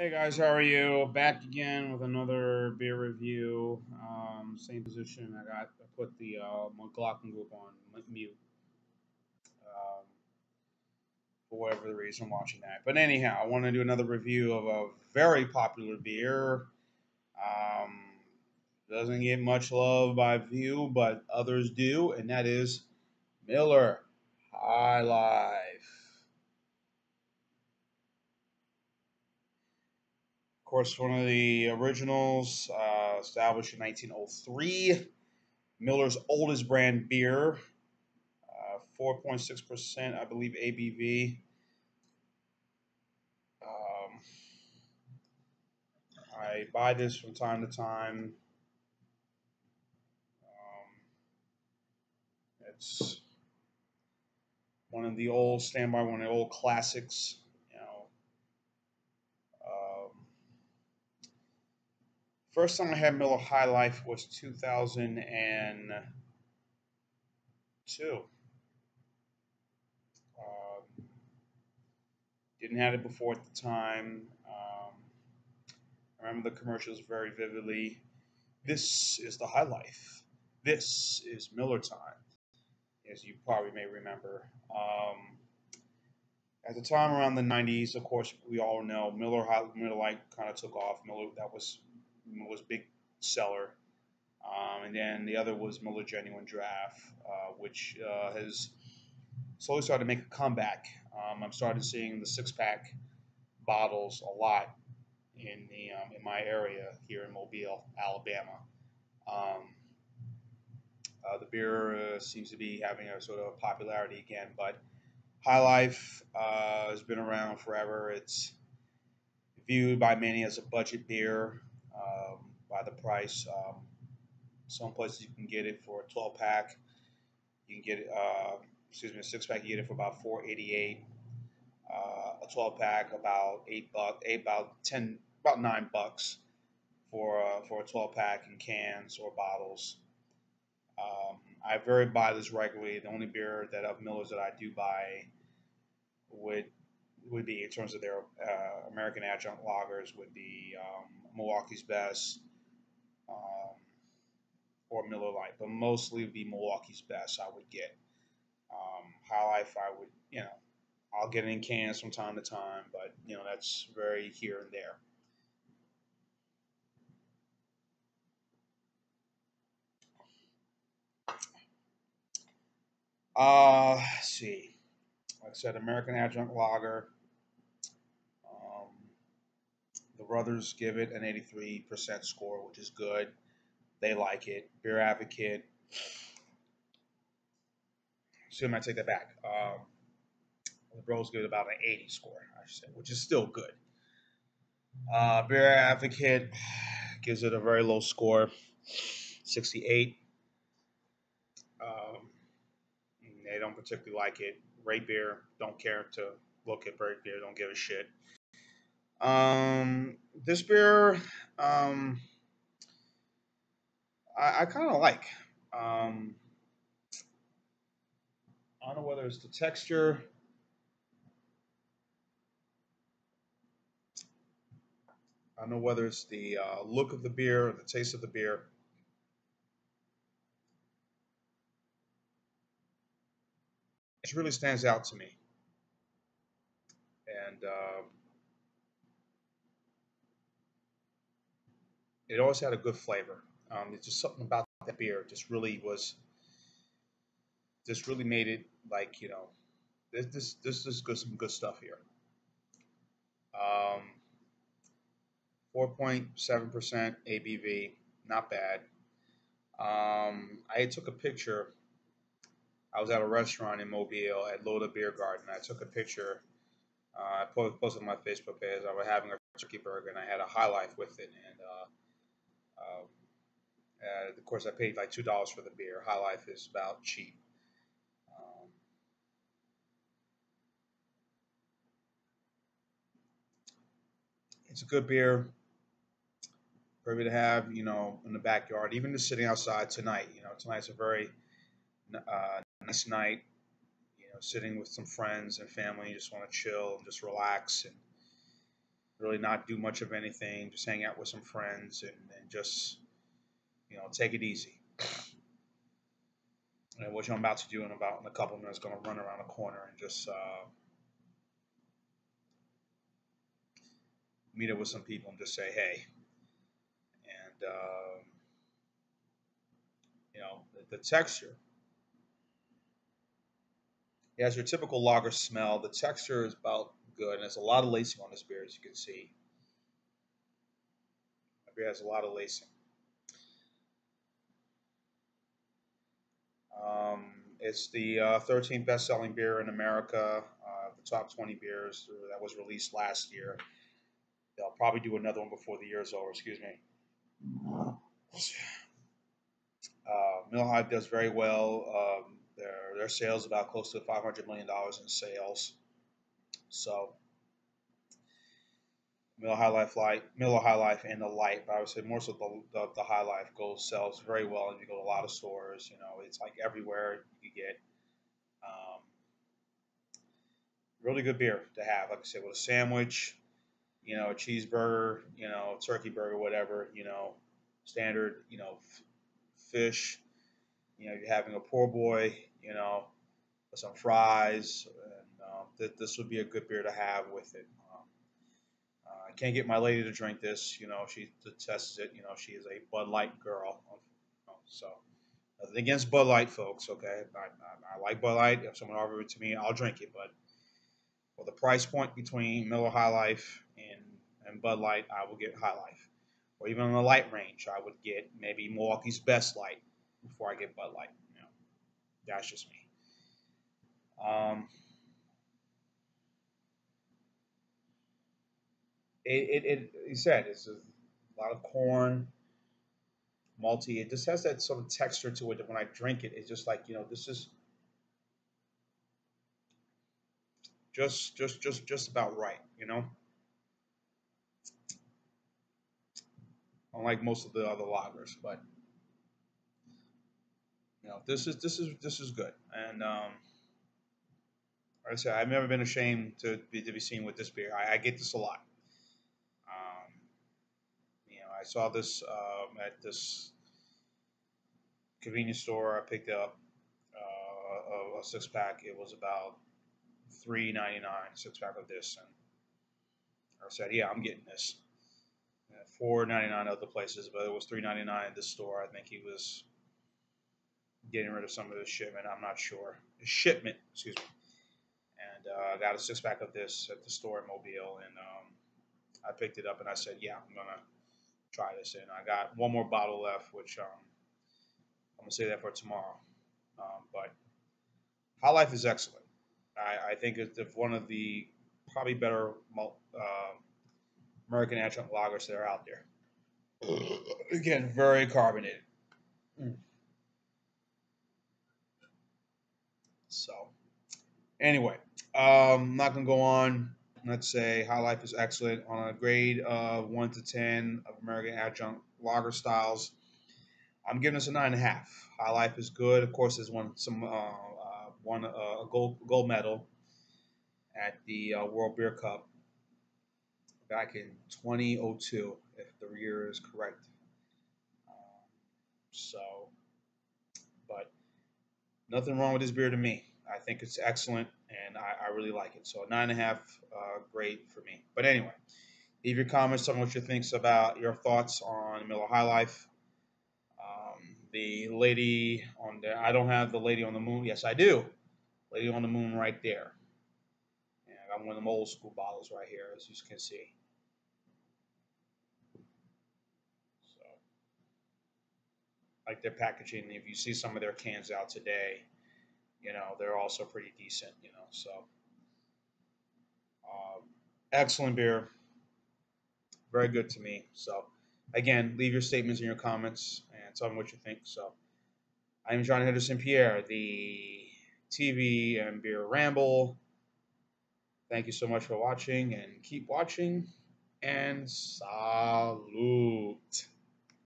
Hey guys, how are you? Back again with another beer review. Um, same position. I got I put the uh, McLaughlin group on mute um, for whatever the reason watching that. But anyhow, I want to do another review of a very popular beer. Um, doesn't get much love by few, but others do, and that is Miller High Life. Of course, one of the originals, uh, established in 1903. Miller's oldest brand beer, uh, 4.6%, I believe, ABV. Um, I buy this from time to time. Um, it's one of the old standby, one of the old classics. First time I had Miller High Life was 2002. Um, didn't have it before at the time. Um, I remember the commercials very vividly. This is the High Life. This is Miller time, as you probably may remember. Um, at the time around the 90s, of course, we all know Miller High, Miller Lite kind of took off. Miller that was was big seller. Um, and then the other was Miller Genuine Draft, uh, which uh, has slowly started to make a comeback. Um, I'm starting to seeing the six pack bottles a lot in the um, in my area here in Mobile, Alabama. Um, uh, the beer uh, seems to be having a sort of popularity again, but High Life uh, has been around forever. It's viewed by many as a budget beer by the price. Um, some places you can get it for a 12 pack. You can get it, uh, excuse me, a six pack. You get it for about 488. Uh, a 12 pack about eight buck, eight about ten, about nine bucks for uh, for a 12 pack in cans or bottles. Um, I very buy this regularly. The only beer that of Miller's that I do buy would would be in terms of their uh, American adjunct lagers would be um, Milwaukee's Best um, or Miller Lite, but mostly be Milwaukee's Best. I would get um, High Life. I would you know I'll get it in cans from time to time, but you know that's very here and there. Uh, see. Like I said, American Adjunct Lager. Um, the brothers give it an 83% score, which is good. They like it. Beer Advocate. Assume I take that back. Um, the bros give it about an 80 score, I should say, which is still good. Uh, Beer Advocate gives it a very low score, 68. Um, they don't particularly like it. RateBeer, don't care to look at RateBeer, don't give a shit. Um, this beer, um, I, I kind of like. Um, I don't know whether it's the texture. I don't know whether it's the uh, look of the beer or the taste of the beer. It really stands out to me. And uh, it always had a good flavor. Um, it's just something about that beer just really was, just really made it like, you know, this, this, this is good, some good stuff here. Um, 4.7% ABV, not bad. Um, I took a picture. I was at a restaurant in Mobile at LoDa Beer Garden. I took a picture. Uh, I posted on my Facebook page. I was having a turkey burger and I had a high life with it. And uh, um, uh, of course, I paid like two dollars for the beer. High Life is about cheap. Um, it's a good beer for me to have, you know, in the backyard, even just sitting outside tonight. You know, tonight's a very uh, nice night. You know, sitting with some friends and family, you just want to chill and just relax and really not do much of anything, just hang out with some friends and, and just, you know, take it easy. And what I'm about to do in about in a couple minutes, going to run around the corner and just uh, meet up with some people and just say hey. And um, you know the, the texture. It has your typical lager smell. The texture is about good, and there's a lot of lacing on this beer, as you can see. The beer has a lot of lacing. Um, it's the uh, 13th best-selling beer in America. Uh, the top 20 beers that was released last year. They'll probably do another one before the year is over. Excuse me. Uh, Miller High does very well. Um, their their sales are about close to 500 million dollars in sales. So Miller High Life Light, Miller High Life, and the Light. But I would say more so the, the, the High Life goes sells very well, and you go to a lot of stores. You know, it's like everywhere you get. Um, really good beer to have, like I said, with a sandwich, you know, a cheeseburger, you know, turkey burger, whatever, you know, standard, you know, f- fish. You know, you're having a poor boy, you know, with some fries, uh, th- this would be a good beer to have with it. I can't get my lady to drink this. You know, she detests it. You know, she is a Bud Light girl. So, nothing against Bud Light, folks. Okay, I, I, I like Bud Light. If someone offers it to me, I'll drink it. But for the price point between Miller High Life and and Bud Light, I will get High Life. Or even in the light range, I would get maybe Milwaukee's Best Light before I get Bud Light. You know, that's just me. Um, it, it, it he said it's a lot of corn, malty. It just has that sort of texture to it that when I drink it, it's just like you know this is just just just just about right, you know. Unlike most of the other lagers, but you know this is this is this is good, and um, like I said, I've never been ashamed to be to be seen with this beer. I, I get this a lot. I saw this um, at this convenience store. I picked up uh, a, a, six pack. It was about three ninety nine six pack of this, and I said, "Yeah, I'm getting this." Four ninety nine other places, but it was three ninety nine at this store. I think he was getting rid of some of the shipment. I'm not sure. The shipment, excuse me. And uh, I got a six pack of this at the store in Mobile, and um, I picked it up and I said, "Yeah, I'm gonna try this in. I got one more bottle left, which um, I'm gonna say that for tomorrow. Um, but High Life is excellent. I, I think it's one of the probably better uh, American adjunct lagers that are out there. Again, very carbonated. Mm. So, anyway, um, I'm not gonna go on let's say High Life is excellent on a grade of one to ten of American adjunct lager styles. I'm giving this a nine and a half. High Life is good. Of course, there's one some uh, uh, one uh, a gold gold medal at the uh, World Beer Cup back in 2002, if the year is correct. Um, so, but nothing wrong with this beer to me. I think it's excellent and I, I really like it. So nine and a half, uh, great for me. But anyway, leave your comments. Me what you think about your thoughts on Miller High Life. Um, the lady on there. I don't have the lady on the moon. Yes, I do. Lady on the moon right there. And I got one of them old school bottles right here, as you can see. So, like their packaging. If you see some of their cans out today you know, they're also pretty decent, you know. So, um, excellent beer. Very good to me. So, again, leave your statements in your comments and tell me what you think. So, I am John Henderson Pierre, the TV and Beer Ramble. Thank you so much for watching and keep watching and salute.